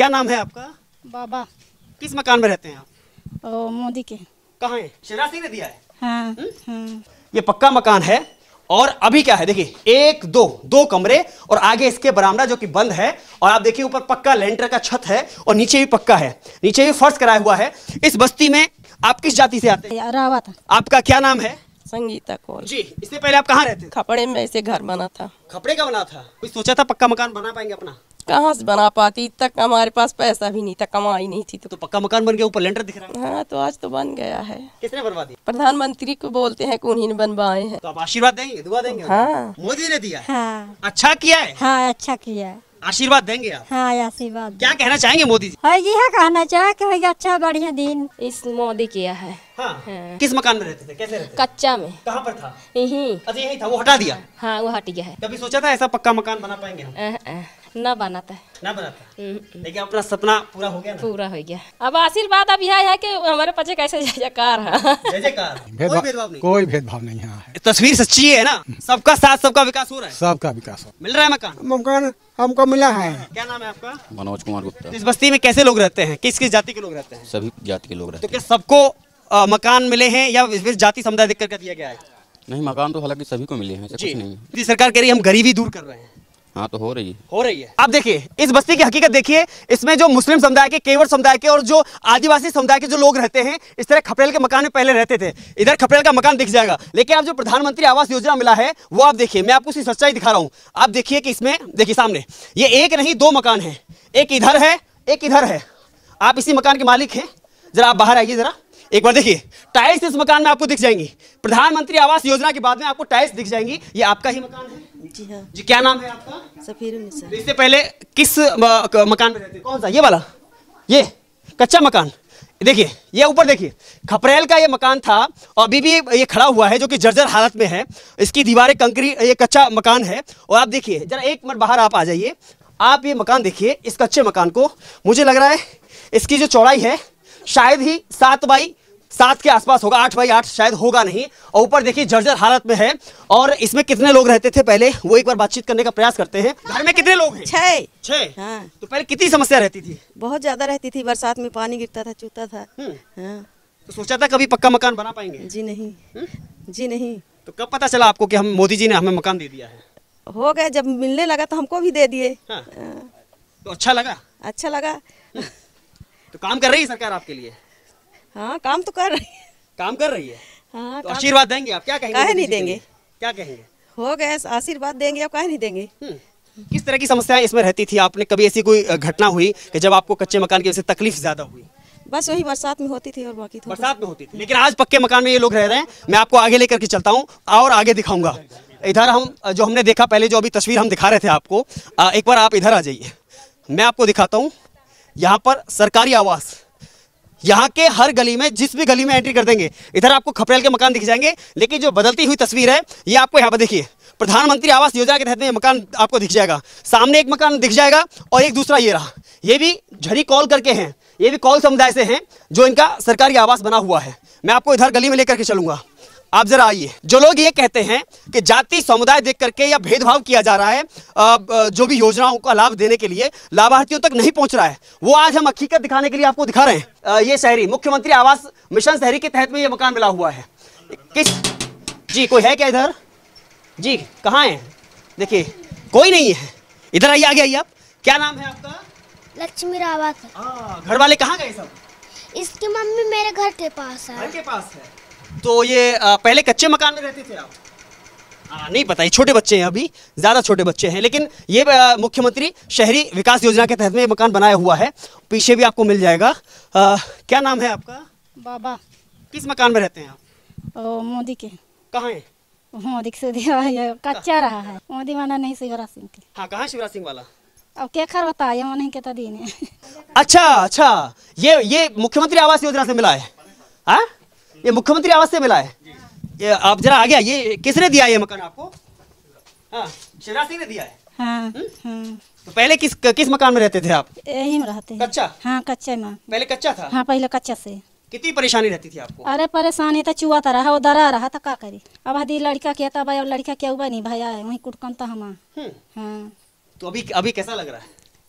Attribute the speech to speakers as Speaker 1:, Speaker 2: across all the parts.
Speaker 1: क्या नाम है आपका?
Speaker 2: बाबा।
Speaker 1: किस मकान में रहते हैं आप?
Speaker 2: मोदी के।
Speaker 1: कहाँ है? शिवराज सिंह ने दिया है।
Speaker 2: हाँ हाँ।
Speaker 1: ये पक्का मकान है और अभी क्या है? देखिए एक दो दो कमरे और आगे इसके बरामदा जो कि बंद है और आप देखिए ऊपर पक्का लेंटर का छत है और नीचे भी पक्का है। नीचे भी फर्श कराया हुआ है। इस बस्ती में आप किस जाति से आते हैं?
Speaker 2: रावत।
Speaker 1: आपका क्या नाम है?
Speaker 3: संगीता कौल।
Speaker 1: जी इससे पहले आप कहाँ रहते थे?
Speaker 3: खपड़े में ऐसे घर बना था।
Speaker 1: खपड़े का बना था। कोई सोचा था पक्का मकान बना पाएँगे अपना?
Speaker 3: कहाँ से बना पाती? तक हमारे पास पैसा भी नहीं था कमाई नहीं थी तो।
Speaker 1: तो पक्का मकान बन गया ऊपर लेंटर दिख रहा है?
Speaker 3: हाँ तो आज तो बन गया है।
Speaker 1: किसने बनवा दिया?
Speaker 3: प्रधानमंत्री को बोलते हैं उन्हीं ने बनवाए हैं।
Speaker 1: तो आप आशीर्वाद देंगे दुआ देंगे
Speaker 3: हाँ।
Speaker 1: मोदी ने दिया हाँ। अच्छा किया है?
Speaker 2: हाँ अच्छा किया है।
Speaker 1: आशीर्वाद देंगे आप?
Speaker 2: हाँ आशीर्वाद
Speaker 1: क्या कहना चाहेंगे मोदी जी?
Speaker 2: हाँ यह कहना चाहे कि अच्छा बढ़िया दिन।
Speaker 4: इस मोदी किया है।
Speaker 1: हाँ।
Speaker 4: हाँ।
Speaker 1: किस मकान में रहते थे? कैसे रहते
Speaker 4: कच्चा में।
Speaker 1: कहाँ पर था?
Speaker 4: यही।
Speaker 1: अच्छा यही था वो हटा दिया?
Speaker 4: हाँ वो हट गया है।
Speaker 1: कभी सोचा था ऐसा पक्का मकान बना पाएँगे हम?
Speaker 4: न बनाता है।
Speaker 1: ना बनाता?
Speaker 4: हम्म,
Speaker 1: लेकिन अपना सपना पूरा हो गया ना?
Speaker 4: पूरा हो गया। अब आशीर्वाद अब यह है कि हमारे पचे कैसे जय जयकार है।
Speaker 1: कोई
Speaker 5: भेदभाव कोई भेदभाव नहीं है।
Speaker 1: तस्वीर सच्ची है ना? सबका साथ सबका विकास हो रहा है।
Speaker 5: सबका विकास हो।
Speaker 1: मिल रहा है मकान?
Speaker 6: मकान हमको मिला है।
Speaker 1: क्या नाम है आपका?
Speaker 7: मनोज कुमार गुप्ता।
Speaker 1: इस बस्ती में कैसे लोग रहते हैं? किस किस जाति के लोग रहते हैं?
Speaker 7: सभी जाति के लोग
Speaker 1: तो
Speaker 7: रहते
Speaker 1: क्या सबको मकान मिले हैं या इस जाति समुदाय देख करके दिया गया है?
Speaker 7: नहीं मकान तो हालाँकि सभी को मिले हैं कुछ नहीं है।
Speaker 1: सरकार कह रही है हम गरीबी दूर कर रहे हैं।
Speaker 7: हाँ तो हो रही है।
Speaker 1: हो रही है। आप देखिए इस बस्ती की हकीकत देखिए इसमें जो मुस्लिम समुदाय के केवट समुदाय के और जो आदिवासी समुदाय के जो लोग रहते हैं इस तरह खपरेल के मकान में पहले रहते थे। इधर खपरेल का मकान दिख जाएगा। लेकिन आप जो प्रधानमंत्री आवास योजना मिला है वो आप देखिए मैं आपको उसकी सच्चाई दिखा रहा हूँ। आप देखिए कि इसमें देखिए सामने ये एक नहीं दो मकान है। एक इधर है एक इधर है। आप इसी मकान के मालिक हैं। जरा आप बाहर आइए जरा। एक बार देखिए टाइल्स इस मकान में आपको दिख जाएँगी। प्रधानमंत्री आवास योजना के बाद में आपको टाइल्स दिख जाएँगी। ये आपका ही मकान है।
Speaker 3: जी हाँ।
Speaker 1: जी क्या नाम? है आपका
Speaker 3: सफीर
Speaker 1: तो इससे पहले किस मकान में रहते? कौन सा? ये वाला? ये कच्चा मकान। देखिए ये ऊपर देखिए। खपरेल का ये मकान था और अभी भी ये खड़ा हुआ है जो कि जर्जर हालत में है। इसकी दीवारें कंक्रीट ये कच्चा मकान है। और आप देखिए जरा एक मिनट बाहर आप आ जाइए। आप ये मकान देखिए इस कच्चे मकान को। मुझे लग रहा है इसकी जो चौड़ाई है शायद ही सात बाई सात के आसपास होगा आठ बाई आठ शायद होगा नहीं। और ऊपर देखिए जर्जर हालत में है। और इसमें कितने लोग रहते थे पहले वो एक बार बातचीत करने का प्रयास करते हैं। घर में कितने लोग हैं?
Speaker 3: छः हाँ।
Speaker 1: तो पहले कितनी समस्या रहती थी?
Speaker 3: बहुत ज़्यादा रहती थी बरसात में पानी गिरता था चूता था।
Speaker 1: हम्म।
Speaker 3: हाँ।
Speaker 1: तो सोचा था कभी पक्का मकान बना पाएँगे?
Speaker 3: जी नहीं। जी नहीं।
Speaker 1: तो कब पता चला आपको कि हम मोदी जी ने हमें मकान दे दिया है?
Speaker 3: हो गए जब मिलने लगा तो हमको भी दे दिए।
Speaker 1: हाँ।
Speaker 3: हाँ,
Speaker 1: तो अच्छा लगा?
Speaker 3: अच्छा लगा।
Speaker 1: तो काम कर रही है सरकार आपके लिए?
Speaker 3: हाँ काम तो कर रही है।
Speaker 1: काम कर रही है?
Speaker 3: हाँ
Speaker 1: तो आशीर्वाद देंगे आप? क्या कहेंगे
Speaker 3: काहे नहीं देंगे?
Speaker 1: क्या कहेंगे?
Speaker 3: हो गए आशीर्वाद देंगे अब काहे नहीं देंगे।
Speaker 1: हम्म। किस तरह की समस्याएँ इसमें रहती थी? आपने कभी ऐसी कोई घटना हुई कि जब आपको कच्चे मकान की वजह से तकलीफ़ ज़्यादा हुई?
Speaker 3: बस वही बरसात में होती थी और बाकी
Speaker 1: बरसात में होती थी। लेकिन आज पक्के मकान में ये लोग रह रहे हैं। मैं आपको आगे लेकर के चलता हूँ और आगे दिखाऊँगा। इधर हम जो हमने देखा पहले जो अभी तस्वीर हम दिखा रहे थे आपको एक बार आप इधर आ जाइए। मैं आपको दिखाता हूँ। यहाँ पर सरकारी आवास यहाँ के हर गली में, जिस भी गली में एंट्री कर देंगे। इधर आपको खपरेल के मकान दिख जाएँगे, लेकिन जो बदलती हुई तस्वीर है, ये आपको यहाँ पर देखिए। प्रधानमंत्री आवास योजना के तहत में मकान आपको दिख जाएगा। सामने एक मकान दिख जाएगा और एक दूसरा ये रहा। ये भी झड़ी कॉल करके हैं। ये भी कॉल समुदाय से हैं, जो इनका सरकारी आवास बना हुआ है। मैं आपको इधर गली में लेकर के चलूँगा। आप जरा आइए। जो लोग ये कहते हैं कि जाति समुदाय देख करके या भेदभाव किया जा रहा है जो भी योजनाओं का लाभ देने के लिए लाभार्थियों तक नहीं पहुँच रहा है वो आज हम हकीकत दिखाने के लिए आपको दिखा रहे हैं। ये शहरी मुख्यमंत्री आवास मिशन शहरी के तहत में ये मकान मिला हुआ है। किस जी कोई है क्या इधर? जी कहाँ है? देखिए कोई नहीं है। इधर आइए आगे आइए आप। क्या नाम है आपका?
Speaker 8: लक्ष्मी रावत।
Speaker 1: हाँ, घर वाले कहाँ गए सब?
Speaker 8: इसकी मम्मी मेरे घर के पास है।
Speaker 1: घर के पास है। तो ये पहले कच्चे मकान में रहते थे आप? हाँ नहीं पता ये छोटे बच्चे हैं अभी ज़्यादा छोटे बच्चे हैं लेकिन ये मुख्यमंत्री शहरी विकास योजना के तहत में ये मकान बनाया हुआ है पीछे भी आपको मिल जाएगा। अ, क्या नाम है आपका?
Speaker 2: बाबा।
Speaker 1: किस मकान में रहते हैं आप?
Speaker 2: मोदी के।
Speaker 1: कहाँ है?
Speaker 2: मोदी से कच्चा रहा है। मोदी माना नहीं शिवराज सिंह के।
Speaker 1: हाँ कहाँ शिवराज सिंह वाला?
Speaker 2: अब क्या खर बताया वो नहीं के तो दिन
Speaker 1: अच्छा अच्छा ये ये मुख्यमंत्री आवास योजना से मिला है। हाँ? ये मुख्यमंत्री आवास से मिला है। ये आप जरा आगे आइए। किसने दिया ये मकान आपको? हाँ शिवराज सिंह ने दिया है।
Speaker 2: हाँ हाँ।
Speaker 1: तो पहले किस किस मकान में रहते थे आप?
Speaker 2: यही में रहते हैं।
Speaker 1: कच्चा?
Speaker 2: हाँ कच्चे में।
Speaker 1: पहले कच्चा था?
Speaker 2: हाँ पहले कच्चा से।
Speaker 1: कितनी परेशानी रहती थी आपको?
Speaker 2: अरे परेशानी तो चुआ रहा वो डरा रहा था का करी? अब हदी लड़का किया था अब लड़का क्या हुआ नहीं भैया है वही कुटकम तो हम
Speaker 1: हम्म,
Speaker 2: हाँ।
Speaker 1: तो अभी अभी कैसा लग रहा है?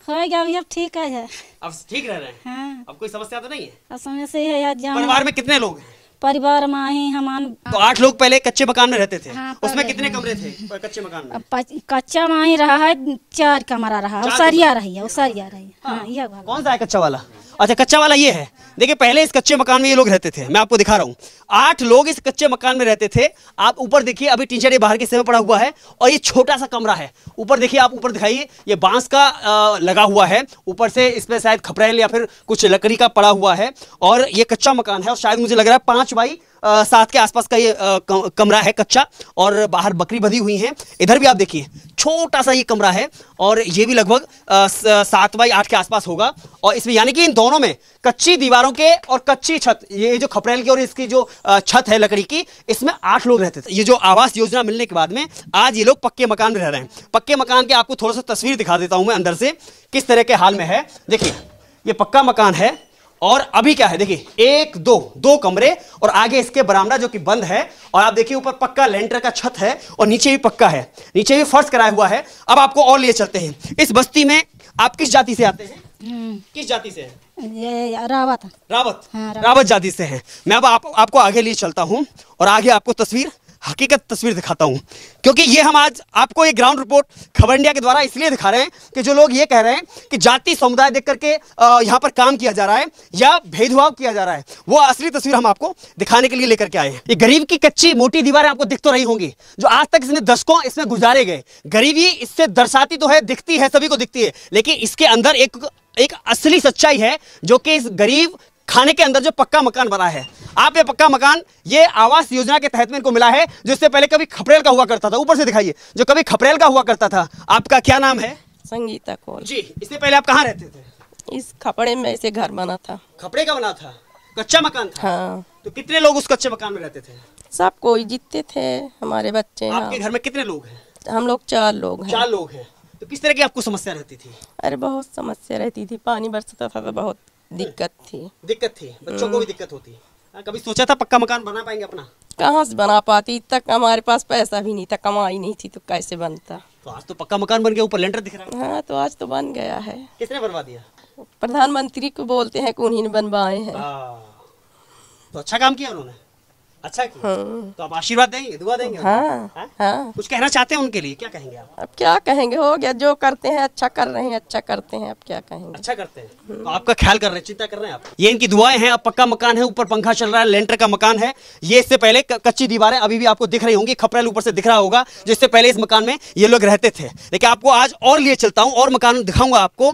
Speaker 2: हो गया अभी अब ठीक है।
Speaker 1: अब ठीक रह रहे हैं?
Speaker 2: हाँ।
Speaker 1: अब कोई समस्या तो नहीं है?
Speaker 2: अब समय से है यार
Speaker 1: परिवार में कितने लोग हैं?
Speaker 2: परिवार में आए हमान
Speaker 1: तो आठ लोग पहले कच्चे मकान में रहते थे।
Speaker 2: हाँ,
Speaker 1: उसमें कितने कमरे थे? कच्चे मकान में?
Speaker 2: पच- कच्चा में ही रहा है चार कमरा रहा
Speaker 1: है
Speaker 2: उसरिया रही है उसरिया रही है। हाँ। यह बात
Speaker 1: कौन सा है कच्चा वाला? अच्छा कच्चा वाला ये है। देखिए पहले इस कच्चे मकान में ये लोग रहते थे। मैं आपको दिखा रहा हूँ। आठ लोग इस कच्चे मकान में रहते थे। आप ऊपर देखिए अभी टीचर ये बाहर के समय पड़ा हुआ है और ये छोटा सा कमरा है। ऊपर देखिए आप ऊपर दिखाइए ये बाँस का आ, लगा हुआ है। ऊपर से इसमें शायद खपरेल या फिर कुछ लकड़ी का पड़ा हुआ है। और ये कच्चा मकान है और शायद मुझे लग रहा है पाँच बाई सात के आसपास का ये कम- कमरा है कच्चा और बाहर बकरी बंधी हुई है। इधर भी आप देखिए, छोटा सा ये कमरा है और ये भी लगभग सात बाई आठ के आसपास होगा और इसमें यानी कि इन दोनों में कच्ची दीवारों के और कच्ची छत, ये जो खपरेल की और इसकी जो छत है लकड़ी की, इसमें आठ लोग रहते थे। ये जो आवास योजना मिलने के बाद में आज ये लोग पक्के मकान में रह रहे हैं। पक्के मकान के आपको थोड़ा सा तस्वीर दिखा देता हूँ मैं अंदर से, किस तरह के हाल में है। देखिए, ये पक्का मकान है और अभी क्या है? देखिए एक दो दो कमरे और आगे इसके बरामदा जो कि बंद है और आप देखिए ऊपर पक्का लेंटर का छत है और नीचे भी पक्का है। नीचे भी फर्श कराया हुआ है। अब आपको और लिए चलते हैं। इस बस्ती में आप किस जाति से आते हैं?
Speaker 2: हम्म,
Speaker 1: किस जाति से हैं?
Speaker 2: ये रावत।
Speaker 1: रावत।
Speaker 2: हाँ, रावत।
Speaker 1: रावत जाति से हैं। मैं अब आप, आपको आगे लिए चलता हूँ और आगे आपको तस्वीर हकीकत तस्वीर दिखाता हूँ। क्योंकि ये हम आज आपको ये ग्राउंड रिपोर्ट खबर इंडिया के द्वारा इसलिए दिखा रहे हैं कि जो लोग ये कह रहे हैं कि जाति समुदाय देख करके यहाँ पर काम किया जा रहा है या भेदभाव किया जा रहा है, वो असली तस्वीर हम आपको दिखाने के लिए लेकर के आए हैं। ये गरीब की कच्ची मोटी दीवारें आपको दिख तो रही होंगी, जो आज तक इसने दशकों इसमें गुजारे गए। गरीबी इससे दर्शाती तो है, दिखती है, सभी को दिखती है, लेकिन इसके अंदर एक एक असली सच्चाई है, जो कि इस गरीब खाने के अंदर जो पक्का मकान बना है। आप ये पक्का मकान ये आवास योजना के तहत में इनको मिला है जो इससे पहले कभी खपरेल का हुआ करता था। ऊपर से दिखाइए जो कभी खपरेल का हुआ करता था आपका क्या नाम है?
Speaker 3: संगीता कौल।
Speaker 1: जी इससे पहले आप कहाँ रहते थे?
Speaker 3: इस खपड़े में ऐसे घर बना था।
Speaker 1: खपड़े का बना था? कच्चा मकान था?
Speaker 3: हाँ।
Speaker 1: तो कितने लोग उस कच्चे मकान में रहते थे?
Speaker 3: सब कोई जीतते थे हमारे बच्चे
Speaker 1: आपके
Speaker 3: हाँ
Speaker 1: घर में कितने लोग हैं?
Speaker 3: हम लोग चार लोग हैं।
Speaker 1: चार लोग हैं। तो किस तरह की आपको समस्या रहती थी?
Speaker 3: अरे बहुत समस्या रहती थी पानी बरसता था तो बहुत। दिक्कत थी।
Speaker 1: दिक्कत थी बच्चों को भी दिक्कत होती। हाँ, कभी सोचा था पक्का मकान बना पाएँगे अपना?
Speaker 3: कहाँ से बना पाती? तक हमारे पास पैसा भी नहीं था कमाई नहीं थी तो कैसे बनता?
Speaker 1: तो आज तो पक्का मकान बन गया ऊपर लेंटर दिख रहा है।
Speaker 3: हाँ तो आज तो बन गया है।
Speaker 1: किसने बनवा दिया?
Speaker 3: प्रधानमंत्री को बोलते हैं कि उन्हीं ने बनवाए हैं।
Speaker 1: हाँ। तो अच्छा काम किया उन्होंने। अच्छा किया?
Speaker 3: हाँ।
Speaker 1: तो आप आशीर्वाद देंगे दुआ देंगे
Speaker 3: हाँ
Speaker 1: हाँ?
Speaker 3: हाँ।
Speaker 1: कुछ कहना चाहते हैं उनके लिए? क्या कहेंगे आप?
Speaker 3: अब क्या कहेंगे? हो गया जो करते हैं अच्छा कर रहे हैं अच्छा करते हैं अब क्या कहेंगे?
Speaker 1: अच्छा करते हैं। तो आपका ख्याल कर रहे हैं चिंता कर रहे हैं आप? ये इनकी दुआएँ हैं अब पक्का मकान है ऊपर पंखा चल रहा है लेंटर का मकान है। ये इससे पहले कच्ची दीवारें अभी भी आपको दिख रही होंगी खपरेल ऊपर से दिख रहा होगा जिससे पहले इस मकान में ये लोग रहते थे। लेकिन आपको आज और लिए चलता हूँ और मकान दिखाऊँगा आपको।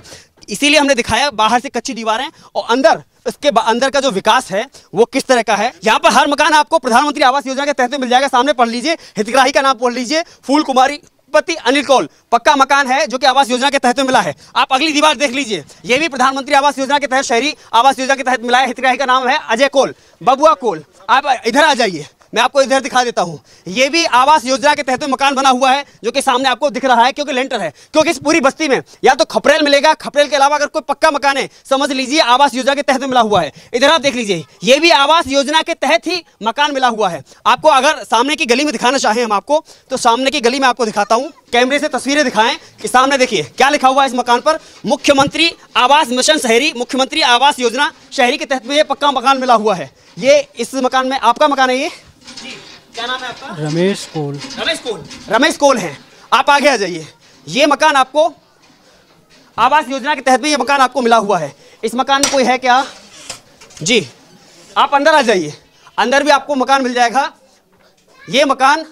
Speaker 1: इसीलिए हमने दिखाया बाहर से कच्ची दीवारें और अंदर इसके अंदर का जो विकास है, वो किस तरह का है? यहाँ पर हर मकान आपको प्रधानमंत्री आवास योजना के तहत मिल जाएगा। सामने पढ़ लीजिए, हितग्राही का नाम पढ़ लीजिए फूल कुमारी पति अनिल कौल, पक्का मकान है जो कि आवास योजना के तहत मिला है। आप अगली दीवार देख लीजिए, ये भी प्रधानमंत्री आवास योजना के तहत शहरी आवास योजना के तहत मिला है। हितग्राही का नाम है अजय कोल, बबुआ कोल। आप इधर आ जाइए। मैं आपको इधर दिखा देता हूँ। ये भी आवास योजना के तहत मकान बना हुआ है, जो कि सामने आपको दिख रहा है, क्योंकि लेंटर है। क्योंकि इस पूरी बस्ती में या तो खपरेल मिलेगा, खपरेल के अलावा अगर कोई पक्का मकान है, समझ लीजिए आवास योजना के तहत मिला हुआ है। इधर आप देख लीजिए, ये भी आवास योजना के तहत ही मकान मिला हुआ है। आपको अगर सामने की गली में दिखाना चाहें हम आपको तो सामने की गली में आपको दिखाता हूँ। कैमरे से तस्वीरें दिखाएँ कि सामने देखिए क्या लिखा हुआ है इस मकान पर? मुख्यमंत्री आवास मिशन शहरी मुख्यमंत्री आवास योजना शहरी के तहत में ये पक्का मकान मिला हुआ है। ये इस मकान में आपका मकान है ये? जी क्या नाम है आपका?
Speaker 5: रमेश कोल।
Speaker 1: रमेश कोल। रमेश कोल हैं। आप आगे आ जाइए। ये मकान आपको आवास योजना के तहत में ये मकान आपको मिला हुआ है। इस मकान में कोई है क्या? जी आप अंदर आ जाइए। अंदर भी आपको मकान मिल जाएगा। ये मकान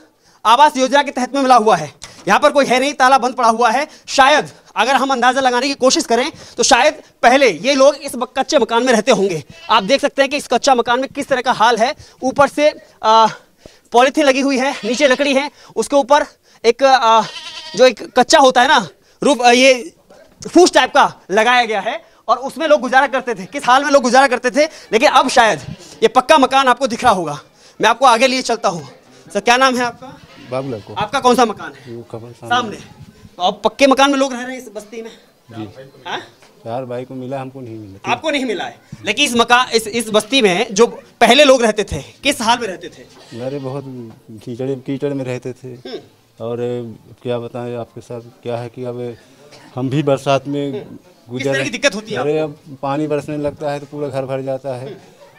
Speaker 1: आवास योजना के तहत में मिला हुआ है। यहाँ पर कोई है नहीं ताला बंद पड़ा हुआ है। शायद अगर हम अंदाज़ा लगाने की कोशिश करें तो शायद पहले ये लोग इस कच्चे मकान में रहते होंगे। आप देख सकते हैं कि इस कच्चा मकान में किस तरह का हाल है। ऊपर से पॉलीथीन लगी हुई है नीचे लकड़ी है। उसके ऊपर एक आ, जो एक कच्चा होता है ना रूप ये फूस टाइप का लगाया गया है और उसमें लोग गुजारा करते थे। किस हाल में लोग गुजारा करते थे? लेकिन अब शायद ये पक्का मकान आपको दिख रहा होगा। मैं आपको आगे लिए चलता हूँ। सर क्या नाम है आपका?
Speaker 5: बाबूला को।
Speaker 1: आपका कौन सा मकान है?
Speaker 5: कबर
Speaker 1: सामने। तो अब पक्के मकान में लोग रह रहे हैं इस बस्ती में? हाँ?
Speaker 5: चार भाई को मिला हमको नहीं मिला।
Speaker 1: आपको नहीं मिला है? लेकिन इस मकान इस इस बस्ती में जो पहले लोग रहते थे किस हाल में रहते थे?
Speaker 5: मेरे बहुत कीचड़ कीचड़ में रहते थे। और क्या बताएँ आपके साथ क्या है कि अब हम भी बरसात में
Speaker 1: किस
Speaker 5: गुजर
Speaker 1: की दिक्कत होती है
Speaker 5: अरे अब पानी बरसने लगता है तो पूरा घर भर जाता है।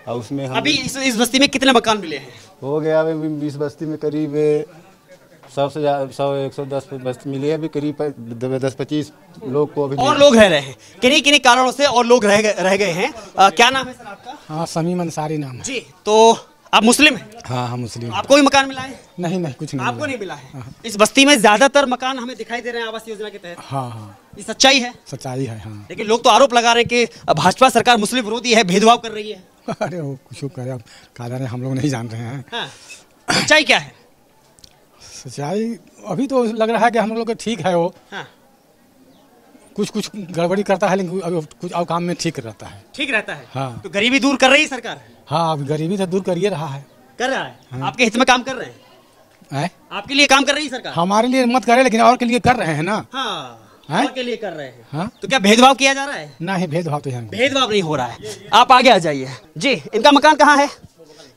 Speaker 5: और उसमें हम
Speaker 1: अभी इस, इस बस्ती में कितने मकान मिले हैं?
Speaker 5: हो गया अभी बीस बस्ती में करीब सौ से ज़्यादा सौ एक सौ दस बस्ती मिली है अभी करीब दस पच्चीस लोग को अभी
Speaker 1: और लोग रह रहे हैं। किन्हीं किन्हीं कारणों से और लोग रह गए रह गए हैं। अ, क्या नाम है सर आपका?
Speaker 6: हाँ समीम अंसारी नाम है।
Speaker 1: जी तो आप मुस्लिम हैं?
Speaker 6: हाँ हाँ मुस्लिम।
Speaker 1: आपको भी मकान मिला है?
Speaker 6: नहीं नहीं कुछ नहीं
Speaker 1: आपको नहीं मिला है? इस बस्ती में ज़्यादातर मकान हमें दिखाई दे रहे हैं आवास योजना के तहत।
Speaker 6: हाँ हाँ।
Speaker 1: ये सच्चाई है?
Speaker 6: सच्चाई है हाँ।
Speaker 1: लेकिन लोग तो आरोप लगा रहे हैं कि भाजपा सरकार मुस्लिम विरोधी है भेदभाव कर रही है।
Speaker 6: अरे वो कुछ करे अब का जाने हम लोग नहीं जान रहे हैं।
Speaker 1: हाँ। सच्चाई क्या है?
Speaker 6: सच्चाई अभी तो लग रहा है कि हम लोग ठीक है वो।
Speaker 1: हाँ।
Speaker 6: कुछ कुछ गड़बड़ी करता है लेकिन कुछ और काम में ठीक रहता है।
Speaker 1: ठीक रहता है?
Speaker 6: हाँ।
Speaker 1: तो गरीबी दूर कर रही है सरकार?
Speaker 6: हाँ अब गरीबी तो दूर करिए रहा है।
Speaker 1: कर रहा है? हाँ। आपके हित में काम कर रहे हैं?
Speaker 6: हैं?
Speaker 1: आपके लिए काम कर रही है सरकार?
Speaker 6: हमारे लिए मत करे लेकिन और के लिए कर रहे हैं ना।
Speaker 1: हाँ
Speaker 6: हैं?
Speaker 1: और के लिए कर रहे हैं।
Speaker 6: हाँ।
Speaker 1: तो क्या भेदभाव किया जा रहा है?
Speaker 6: ना ही भेदभाव तो यहाँ
Speaker 1: भेदभाव नहीं हो रहा है। आप आगे आ जाइए। जी इनका मकान कहाँ है?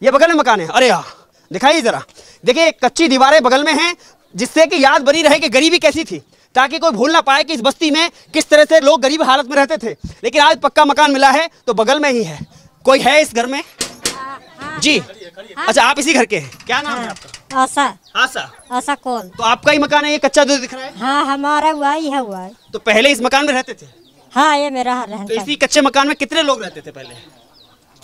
Speaker 1: ये बगल में मकान है। अरे यार। दिखाइए जरा। देखिए कच्ची दीवारें बगल में हैं जिससे कि याद बनी रहे कि गरीबी कैसी थी ताकि कोई भूल ना पाए कि इस बस्ती में किस तरह से लोग गरीब हालत में रहते थे। लेकिन आज पक्का मकान मिला है तो बगल में ही है। कोई है इस घर में? जी। अच्छा आप इसी घर के हैं। क्या नाम है आपका?
Speaker 2: आशा।
Speaker 1: आशा।
Speaker 2: आशा कौन?
Speaker 1: तो आपका ही मकान है ये कच्चा जो दिख रहा है?
Speaker 2: हाँ हमारा हुआ ही है हुआ है।
Speaker 1: तो पहले इस मकान में रहते थे?
Speaker 2: हाँ ये मेरा
Speaker 1: तो इसी कच्चे मकान में कितने लोग रहते थे पहले?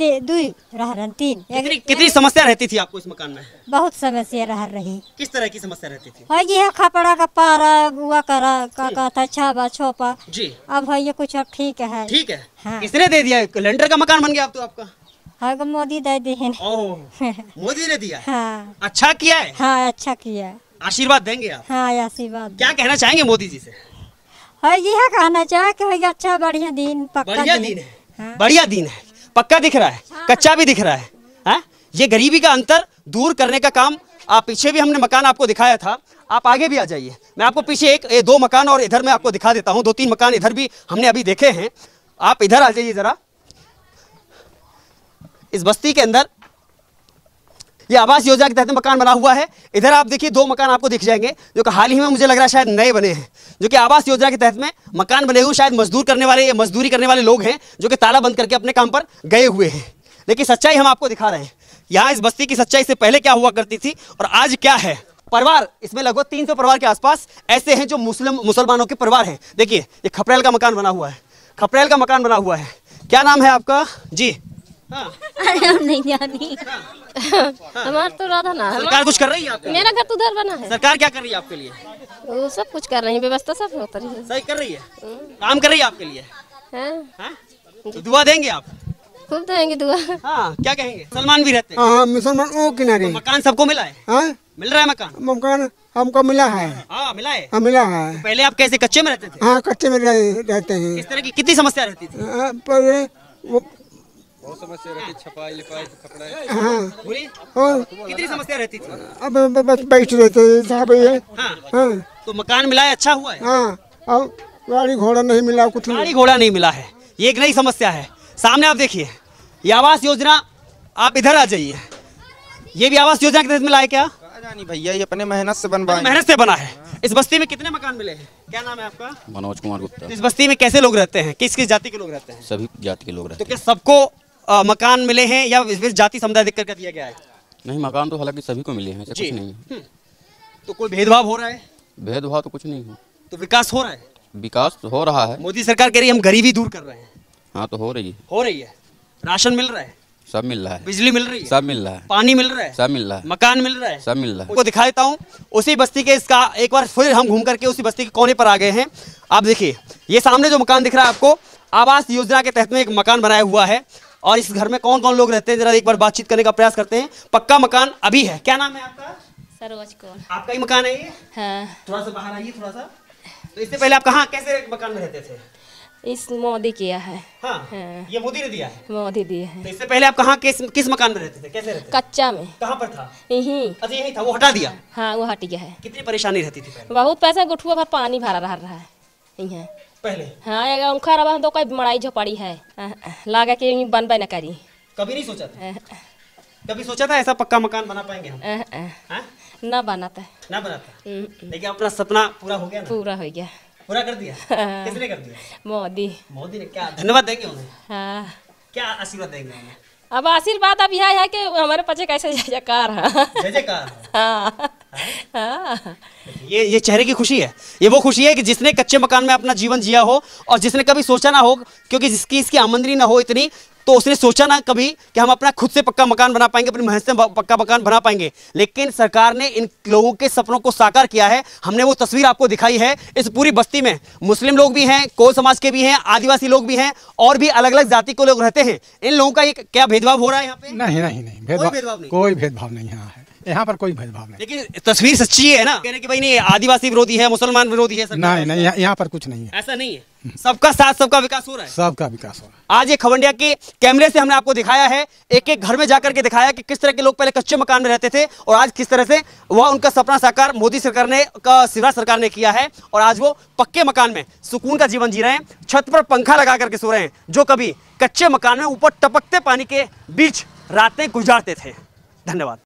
Speaker 2: दुई रह तीन।
Speaker 1: कितनी कितनी समस्या रहती थी आपको इस मकान में?
Speaker 2: बहुत समस्या रह रही।
Speaker 1: किस तरह की समस्या रहती थी?
Speaker 2: है ये खपड़ा का पारा गुआ करा का कहता छाबा छोपा।
Speaker 1: जी।
Speaker 2: अब है ये कुछ अब ठीक है।
Speaker 1: ठीक है।
Speaker 2: हाँ।
Speaker 1: किसने दे दिया? लेंटर का मकान बन गया अब तो आपका।
Speaker 2: हाँ मोदी दे दी है।
Speaker 1: मोदी ने दिया?
Speaker 2: हाँ।
Speaker 1: अच्छा किया है?
Speaker 2: हाँ अच्छा किया
Speaker 1: आशीर्वाद देंगे आप?
Speaker 2: हाँ आशीर्वाद
Speaker 1: क्या कहना चाहेंगे मोदी जी से?
Speaker 2: है यह कहना चाहे कि है अच्छा बढ़िया दिन पक्का
Speaker 1: बढ़िया दिन है।
Speaker 2: हाँ।
Speaker 1: बढ़िया दिन है। पक्का दिख रहा है? कच्चा भी दिख रहा है हैं? ये गरीबी का अंतर दूर करने का काम आप पीछे भी हमने मकान आपको दिखाया था आप आगे भी आ जाइए। मैं आपको पीछे एक ये दो मकान और इधर मैं आपको दिखा देता हूँ दो तीन मकान इधर भी हमने अभी देखे हैं। आप इधर आ जाइए ज़रा। इस बस्ती के अंदर ये आवास योजना के तहत मकान बना हुआ है। इधर आप देखिए, दो मकान आपको दिख जाएँगे, जो कि हाल ही में मुझे लग रहा है शायद नए बने हैं, जो कि आवास योजना के तहत में मकान बने हुए, शायद मजदूर करने वाले मजदूरी करने वाले लोग हैं, जो कि ताला बंद करके अपने काम पर गए हुए हैं। लेकिन सच्चाई हम आपको दिखा रहे हैं। यहाँ इस बस्ती की सच्चाई से पहले क्या हुआ करती थी और आज क्या है? परिवार, इसमें लगभग तीन सौ परिवार के आसपास ऐसे हैं जो मुस्लिम, मुसलमानों के परिवार हैं। देखिए, ये खपरेल का मकान बना हुआ है। खपरेल का मकान बना हुआ है। क्या नाम है आपका? जी।
Speaker 4: अरे हम नहीं जानी। हमार तो राधा ना।
Speaker 1: सरकार कुछ कर रही है आपके
Speaker 4: मेरा घर तो उधर बना है।
Speaker 1: सरकार क्या कर रही है आपके लिए?
Speaker 4: वो सब कुछ कर रही है व्यवस्था सब होता रही है।
Speaker 1: सही कर रही है? काम कर रही है आपके लिए?
Speaker 4: हाँ,
Speaker 1: हाँ? तो दुआ देंगे आप?
Speaker 4: खूब देंगे दुआ।
Speaker 1: हाँ क्या कहेंगे? सलमान भी रहते हैं।
Speaker 6: हाँ हाँ मुसलमान ओ किनारे।
Speaker 1: मकान सबको मिला है?
Speaker 6: हाँ?
Speaker 1: मिल रहा है मकान?
Speaker 6: मकान हमको मिला है।
Speaker 1: हाँ मिला है।
Speaker 6: हाँ मिला है।
Speaker 1: पहले आप कैसे कच्चे में रहते थे?
Speaker 6: हाँ कच्चे में रहते हैं।
Speaker 1: इस तरह की कितनी समस्या रहती थी?
Speaker 6: हाँ, पर वो हाँ। और
Speaker 1: कितनी समस्या रहती थी?
Speaker 6: अब अब बस बैठ रहते हैं साहब ये
Speaker 1: हाँ।
Speaker 6: हाँ।
Speaker 1: तो मकान मिला है अच्छा हुआ है?
Speaker 6: हाँ। और गाड़ी घोड़ा नहीं मिला कुछ
Speaker 1: गाड़ी घोड़ा नहीं मिला है। ये एक नई समस्या है। सामने आप देखिए ये आवास योजना आप इधर आ जाइए। ये भी आवास योजना के तहत मिला है क्या?
Speaker 9: जानी भैया ये अपने मेहनत से बनवाए।
Speaker 1: मेहनत से बना है। इस बस्ती में कितने मकान मिले हैं? क्या नाम है आपका?
Speaker 7: मनोज कुमार गुप्ता।
Speaker 1: इस बस्ती में कैसे लोग रहते हैं? किस किस जाति के लोग रहते हैं?
Speaker 7: सभी जाति के लोग रहते हैं।
Speaker 1: तो क्या सबको मकान मिले हैं या इस जाति समुदाय देख कर दिया गया है?
Speaker 7: नहीं मकान तो हालाँकि सभी को मिले हैं कुछ नहीं है।
Speaker 1: तो कोई भेदभाव हो रहा है?
Speaker 7: भेदभाव तो कुछ नहीं है।
Speaker 1: तो विकास हो रहा है?
Speaker 7: विकास तो हो रहा है।
Speaker 1: मोदी सरकार कह रही है हम गरीबी दूर कर रहे हैं।
Speaker 7: हाँ तो हो रही है।
Speaker 1: हो रही है। राशन मिल रहा है?
Speaker 7: सब मिल रहा है।
Speaker 1: बिजली मिल रही है?
Speaker 7: सब मिल रहा है।
Speaker 1: पानी मिल रहा है?
Speaker 7: सब मिल रहा है।
Speaker 1: मकान मिल रहा है?
Speaker 7: सब मिल रहा है।
Speaker 1: दिखा देता हूँ। उसी बस्ती के इसका एक बार फिर हम घूम करके उसी बस्ती के कोने पर आ गए हैं। आप देखिए ये सामने जो मकान दिख रहा है आपको आवास योजना के तहत में एक मकान बनाया हुआ है। और इस घर में कौन कौन लोग रहते हैं? जरा एक बार बातचीत करने का प्रयास करते हैं। पक्का मकान अभी है। क्या नाम है आपका?
Speaker 4: सरोज कौन
Speaker 1: आपका ही मकान है ये?
Speaker 4: हाँ।
Speaker 1: थोड़ा सा बाहर आइए थोड़ा सा। तो इससे पहले आप कहाँ कैसे मकान में रहते थे?
Speaker 4: इस मोदी किया है।
Speaker 1: हाँ।
Speaker 4: हाँ।
Speaker 1: ये मोदी ने दिया है?
Speaker 4: मोदी दिए
Speaker 1: तो इससे पहले आप कहाँ किस किस मकान में रहते थे? कैसे रहते
Speaker 4: कच्चा में।
Speaker 1: कहाँ पर था?
Speaker 4: यही।
Speaker 1: अच्छा यही था। वो हटा दिया?
Speaker 4: हाँ वो हट गया है।
Speaker 1: कितनी परेशानी रहती थी पहले?
Speaker 4: बहुत पैसा गुठुआ भर पानी भरा रह रहा है। यहाँ
Speaker 1: पहले?
Speaker 4: हाँ अगर उनका रहा तो कोई मड़ाई झोपड़ी है। हाँ, लागे कि बनबे न करी।
Speaker 1: कभी नहीं सोचा था?
Speaker 4: हाँ,
Speaker 1: कभी सोचा था ऐसा पक्का मकान बना पाएँगे हम?
Speaker 4: हाँ, हाँ।
Speaker 1: हाँ?
Speaker 4: बनाता
Speaker 1: ना बनाता
Speaker 4: हम्म,
Speaker 1: लेकिन अपना सपना पूरा हो गया ना?
Speaker 4: पूरा हो गया।
Speaker 1: पूरा कर दिया? किसने कर दिया?
Speaker 4: मोदी।
Speaker 1: मोदी ने क्या धन्यवाद देंगे उन्हें?
Speaker 4: हाँ।
Speaker 1: क्या आशीर्वाद देंगे उन्हें?
Speaker 4: अब आशीर्वाद अब यह है कि हमारे पचे कैसे जय जयकार है।
Speaker 1: जय जयकार।
Speaker 4: हाँ। हाँ।
Speaker 1: ये ये चेहरे की खुशी है। ये वो खुशी है कि जिसने कच्चे मकान में अपना जीवन जिया हो और जिसने कभी सोचा ना हो क्योंकि जिसकी इसकी आमदनी ना हो इतनी तो उसने सोचा ना कभी कि हम अपना खुद से पक्का मकान बना पाएँगे अपनी मेहनत से पक्का मकान बना पाएँगे। लेकिन सरकार ने इन लोगों के सपनों को साकार किया है। हमने वो तस्वीर आपको दिखाई है इस पूरी बस्ती में। मुस्लिम लोग भी हैं कोल समाज के भी हैं आदिवासी लोग भी हैं और भी अलग अलग जाति के लोग रहते हैं। इन लोगों का ये क्या भेदभाव हो रहा है यहाँ पे?
Speaker 6: नहीं नहीं नहीं
Speaker 1: भेदभाव
Speaker 6: भेदभाव कोई भेदभाव नहीं यहाँ है। यहाँ पर कोई भेदभाव नहीं।
Speaker 1: लेकिन तस्वीर सच्ची है ना? कहने की भाई नहीं आदिवासी विरोधी है मुसलमान विरोधी है
Speaker 6: नहीं नहीं यहाँ- पर कुछ नहीं है।
Speaker 1: ऐसा नहीं है। सबका साथ सबका विकास हो रहा है।
Speaker 6: सबका विकास हो रहा है।
Speaker 1: आज ये खवंडिया के कैमरे से हमने आपको दिखाया है एक एक घर में जाकर के दिखाया कि किस तरह के लोग पहले कच्चे मकान में रहते थे और आज किस तरह से वह उनका सपना साकार मोदी सरकार ने का शिवराज सरकार ने किया है और आज वो पक्के मकान में सुकून का जीवन जी रहे हैं छत पर पंखा लगा करके सो रहे हैं जो कभी कच्चे मकान में ऊपर टपकते पानी के बीच रातें गुजारते थे। धन्यवाद।